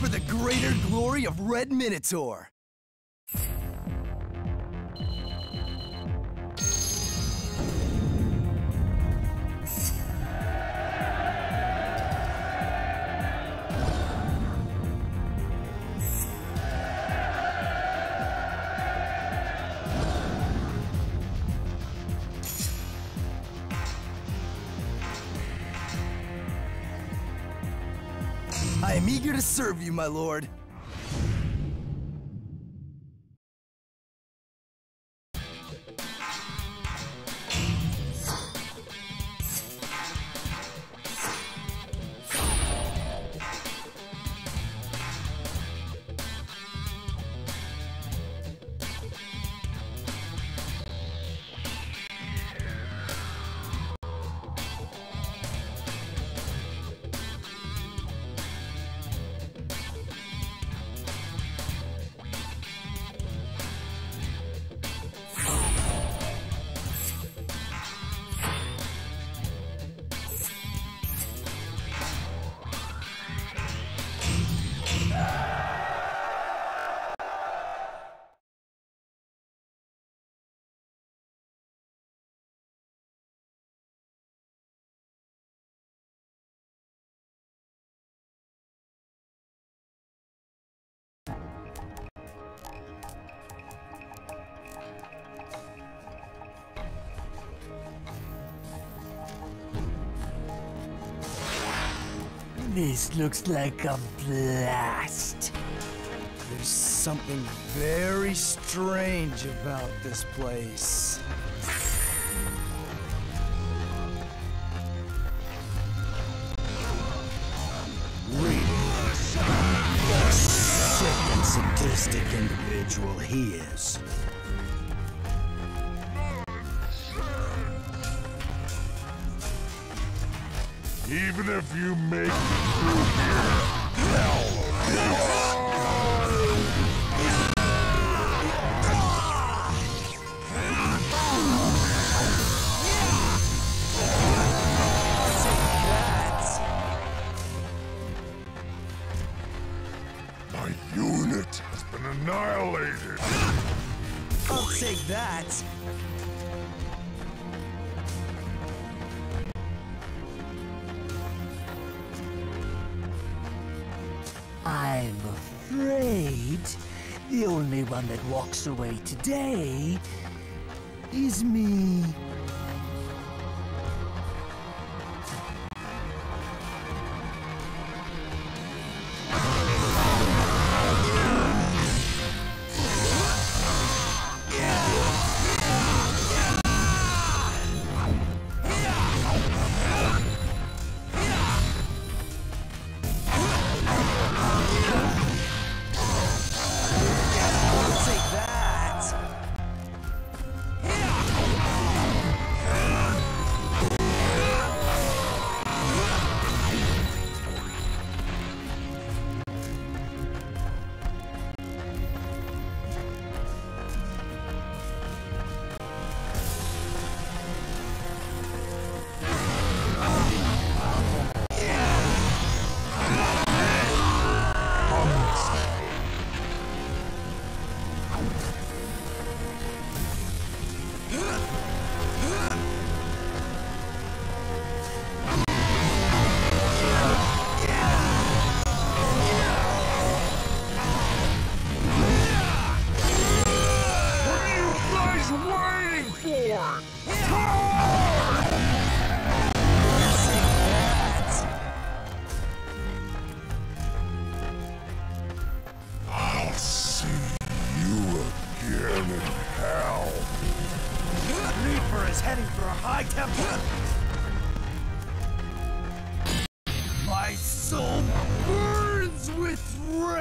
for the greater glory of Red Minotaur. I am eager to serve you, my lord. This looks like a blast. There's something very strange about this place. Sick and sadistic individual he is. Even if you make it through here, the only one that walks away today is me.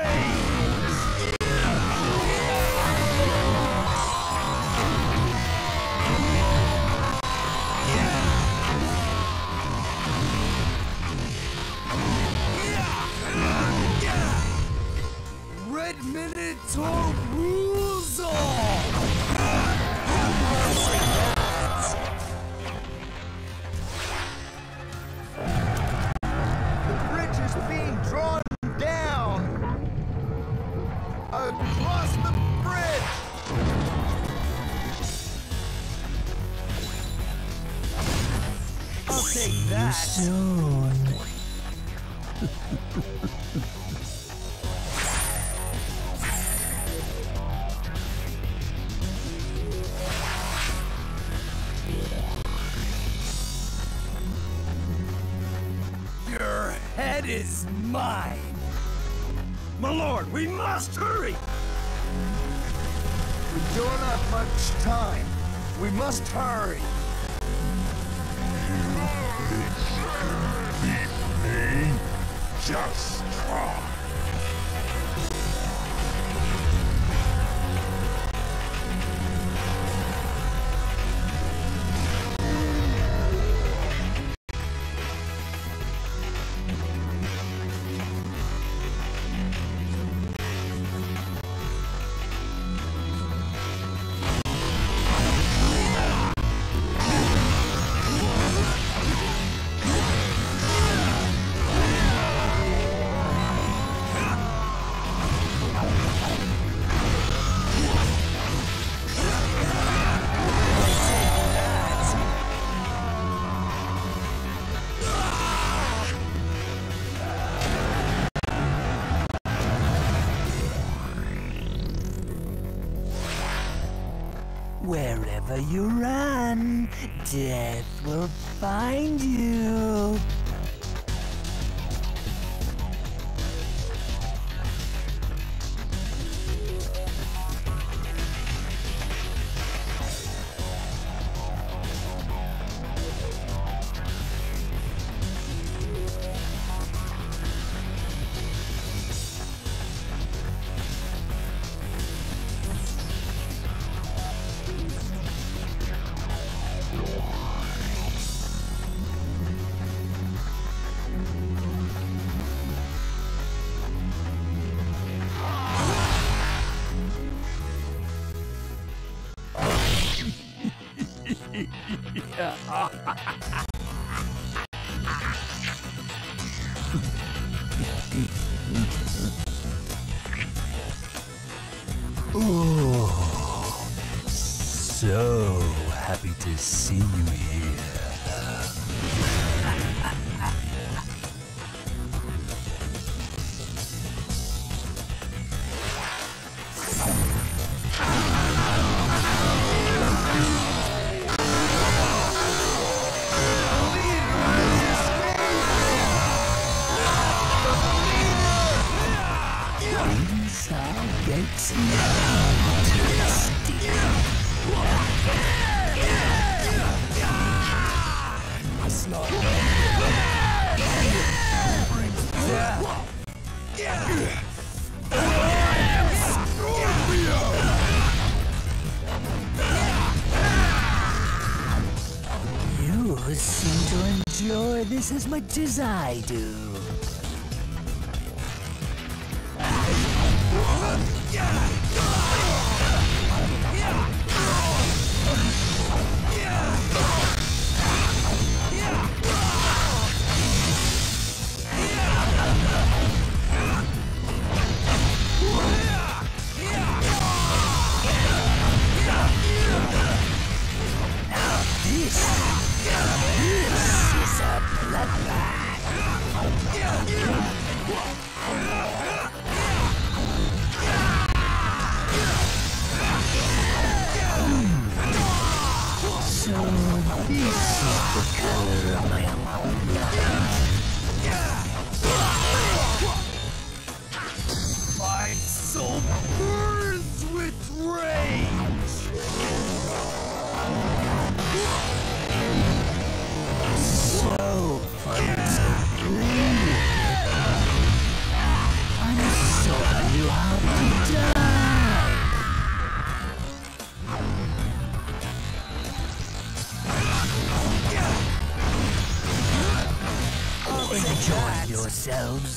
With soon. Your head is mine. My lord, we must hurry! We don't have much time. We must hurry. Just Wherever you run, death will find you. Oh so happy to see you here. This as much as I do. This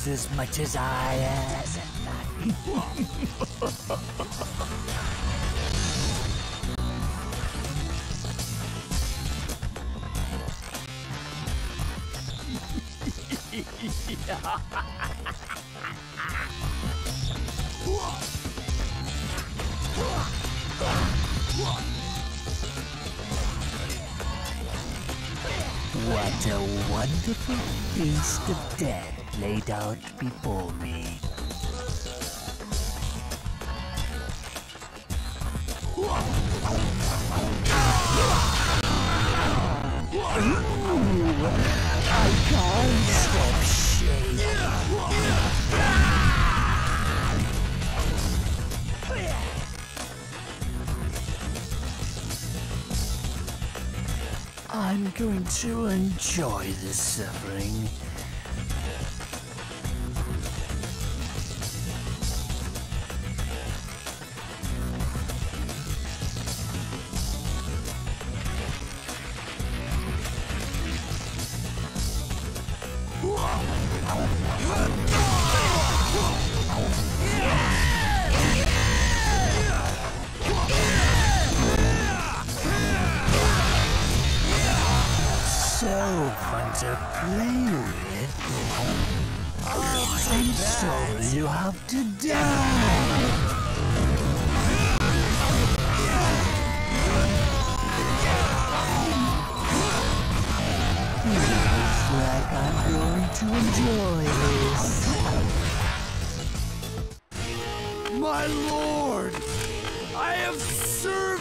just as much as I as What a wonderful feast of death laid out before me. I can't stop shaking. I'm going to enjoy the suffering. Have to die. Hmm. Looks like I'm going to enjoy this. My lord! I have served